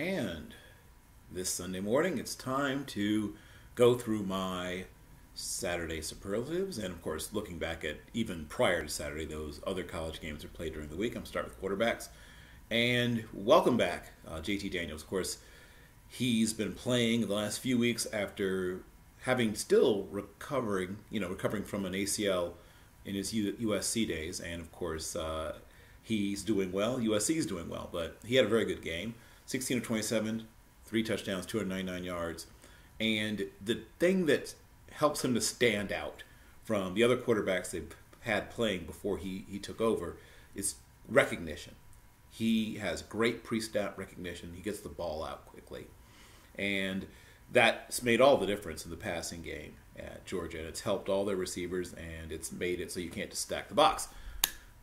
And this Sunday morning, it's time to go through my Saturday superlatives. And of course, looking back at even prior to Saturday, those other college games are played during the week. I'm starting with quarterbacks. And welcome back, uh, JT Daniels. Of course, he's been playing the last few weeks after having still recovering, you know, recovering from an ACL in his USC days. And of course, uh, he's doing well. USC is doing well, but he had a very good game 16 of 27, three touchdowns, 299 yards. And the thing that helps him to stand out from the other quarterbacks they've had playing before he, he took over is recognition. He has great pre snap recognition. He gets the ball out quickly. And that's made all the difference in the passing game at Georgia. And it's helped all their receivers, and it's made it so you can't just stack the box.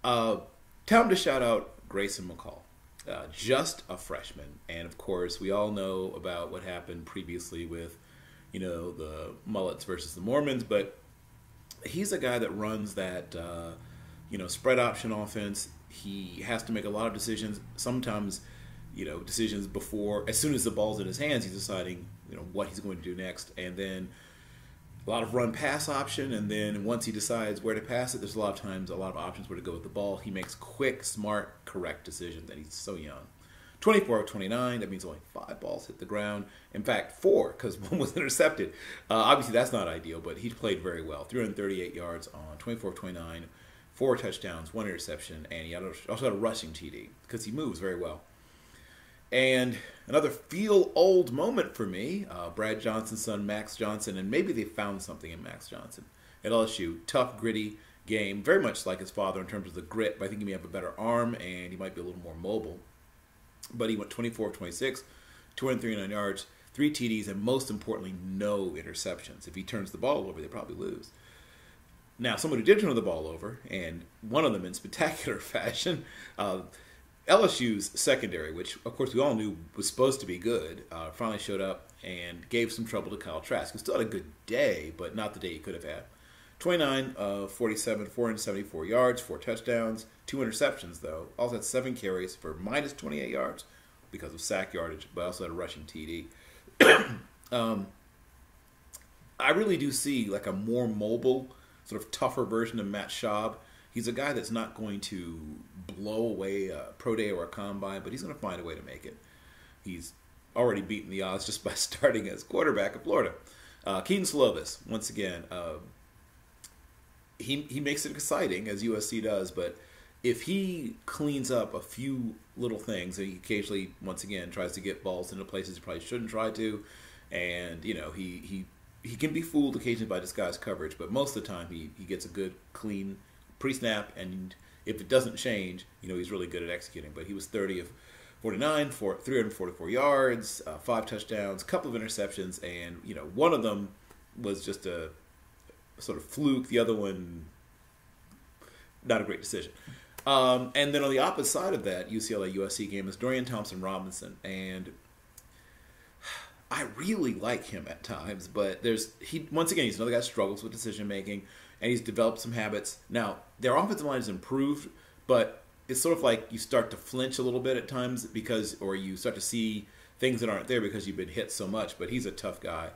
Uh, time to shout out Grayson McCall. Uh, just a freshman, and of course, we all know about what happened previously with, you know, the Mullets versus the Mormons. But he's a guy that runs that, uh, you know, spread option offense. He has to make a lot of decisions. Sometimes, you know, decisions before, as soon as the ball's in his hands, he's deciding, you know, what he's going to do next, and then a lot of run pass option, and then once he decides where to pass it, there's a lot of times a lot of options where to go with the ball. He makes quick, smart, correct decisions, and he's so young. 24 of 29, that means only five balls hit the ground. In fact, four, because one was intercepted. Uh, obviously, that's not ideal, but he played very well. 338 yards on 24 of 29, four touchdowns, one interception, and he also had a rushing TD because he moves very well. And another feel old moment for me uh, Brad Johnson's son, Max Johnson, and maybe they found something in Max Johnson at LSU. Tough, gritty game, very much like his father in terms of the grit, but I think he may have a better arm and he might be a little more mobile. But he went 24 of 26, 239 yards, three TDs, and most importantly, no interceptions. If he turns the ball over, they probably lose. Now, someone who did turn the ball over, and one of them in spectacular fashion, uh, LSU's secondary, which of course we all knew was supposed to be good, uh, finally showed up and gave some trouble to Kyle Trask, who still had a good day, but not the day he could have had. 29 of 47, 474 yards, four touchdowns, two interceptions, though. Also had seven carries for minus 28 yards because of sack yardage, but also had a rushing TD. um, I really do see like a more mobile, sort of tougher version of Matt Schaub he's a guy that's not going to blow away a pro day or a combine, but he's going to find a way to make it. He's already beaten the odds just by starting as quarterback of Florida. Uh, Kedon Slovis, once again, uh, he he makes it exciting as USC does, but if he cleans up a few little things, and he occasionally, once again, tries to get balls into places he probably shouldn't try to, and you know he he he can be fooled occasionally by disguised coverage, but most of the time he, he gets a good, clean pre-snap, and if it doesn't change, you know he's really good at executing. But he was 30 of 49 for 344 yards, uh, five touchdowns, a couple of interceptions, and you know one of them was just a, sort of fluke. The other one, not a great decision. Um, and then on the opposite side of that UCLA USC game is Dorian Thompson Robinson, and I really like him at times, but there's he once again he's another guy struggles with decision making and he's developed some habits. Now, their offensive line has improved, but it's sort of like you start to flinch a little bit at times because, or you start to see things that aren't there because you've been hit so much. But he's a tough guy,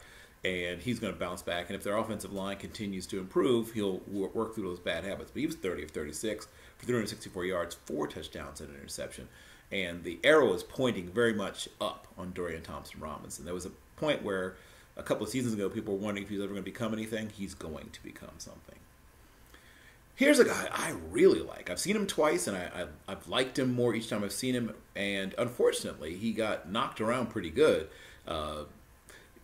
and he's going to bounce back. And if their offensive line continues to improve, he'll work through those bad habits. But he was 30 of 36 for 364 yards, four touchdowns, and an interception. And the arrow is pointing very much up on Dorian Thompson Robinson. There was a point where a couple of seasons ago, people were wondering if he's ever going to become anything. He's going to become something. Here's a guy I really like. I've seen him twice, and I, I, have liked him more each time I've seen him. And unfortunately, he got knocked around pretty good. Uh,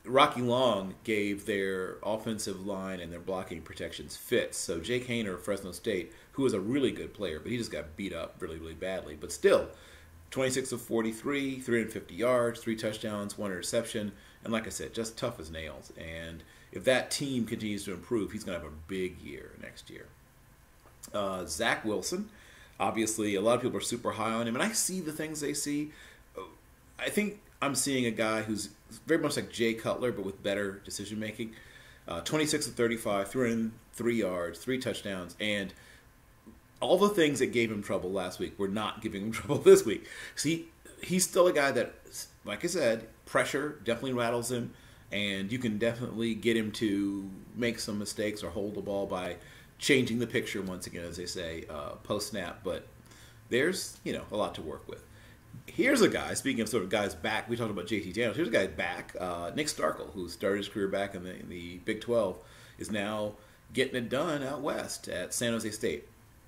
Rocky Long gave their offensive line and their blocking protections fits. So Jake Haener of Fresno State, who was a really good player, but he just got beat up really, really badly. But still, 26 of 43, 350 yards, three touchdowns, one interception. And like I said, just tough as nails. And if that team continues to improve, he's going to have a big year next year. Uh, Zach Wilson, obviously, a lot of people are super high on him, and I see the things they see. I think I'm seeing a guy who's very much like Jay Cutler, but with better decision making. Uh, 26 of 35, threw in three yards, three touchdowns, and all the things that gave him trouble last week were not giving him trouble this week. See, he's still a guy that like I said, pressure definitely rattles him, and you can definitely get him to make some mistakes or hold the ball by changing the picture once again, as they say, uh, post snap. But there's you know a lot to work with. Here's a guy. Speaking of sort of guys back, we talked about JT Daniels. Here's a guy back, uh, Nick Starkel, who started his career back in the, in the Big 12, is now getting it done out west at San Jose State.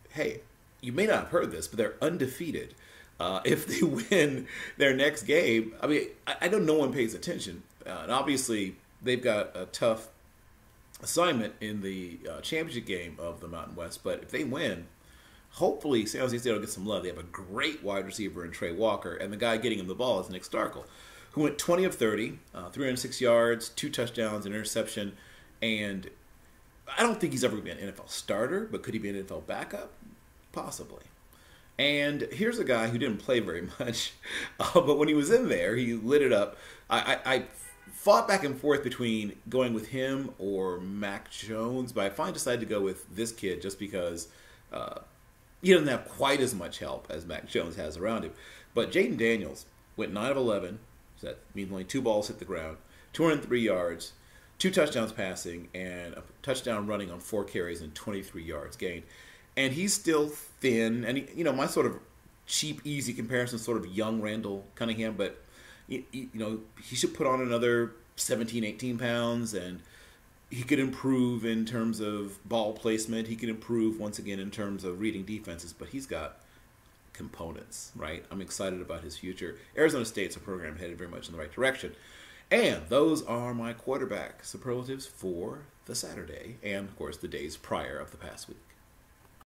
Hey, you may not have heard this, but they're undefeated. Uh, if they win their next game, I mean, I, I know no one pays attention, uh, and obviously they've got a tough assignment in the uh, championship game of the Mountain West. But if they win, hopefully San Jose State will get some love. They have a great wide receiver in Tre Walker, and the guy getting him the ball is Nick Starkel, who went 20 of 30, uh, 306 yards, two touchdowns, an interception, and I don't think he's ever going to be an NFL starter, but could he be an NFL backup? Possibly. And here's a guy who didn't play very much, uh, but when he was in there, he lit it up. I, I, I, fought back and forth between going with him or Mac Jones, but I finally decided to go with this kid just because uh, he doesn't have quite as much help as Mac Jones has around him. But Jayden Daniels went 9 of 11. So that means only two balls hit the ground, 203 yards, two touchdowns passing, and a touchdown running on four carries and 23 yards gained. And he's still thin. And, he, you know, my sort of cheap, easy comparison, sort of young Randall Cunningham, but, you, you know, he should put on another 17, 18 pounds and – he could improve in terms of ball placement. He could improve once again in terms of reading defenses, but he's got components, right? I'm excited about his future. Arizona State's a program headed very much in the right direction. And those are my quarterback superlatives for the Saturday and, of course, the days prior of the past week.